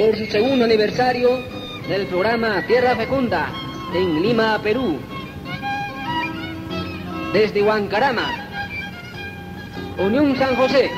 por su segundo aniversario del programa Tierra Fecunda en Lima, Perú. Desde Huancarama, Unión San José.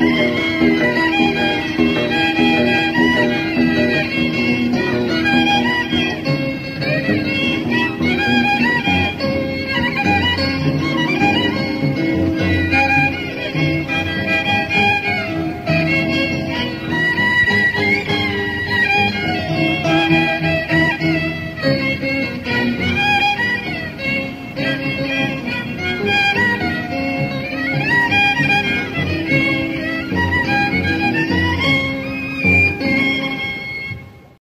Música